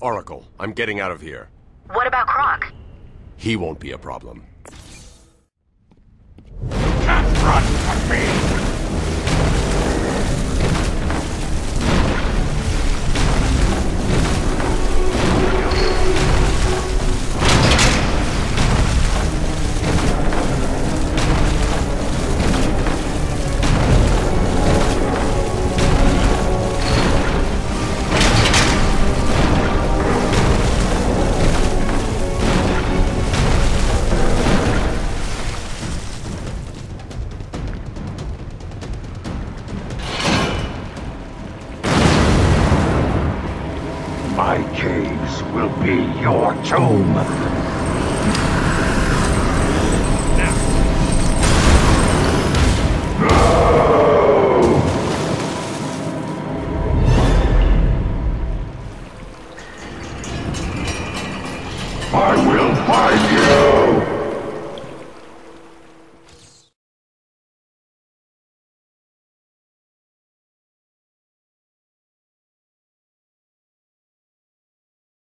Oracle, I'm getting out of here. What about Croc? He won't be a problem. Can't run from me! My caves will be your tomb. I will find you!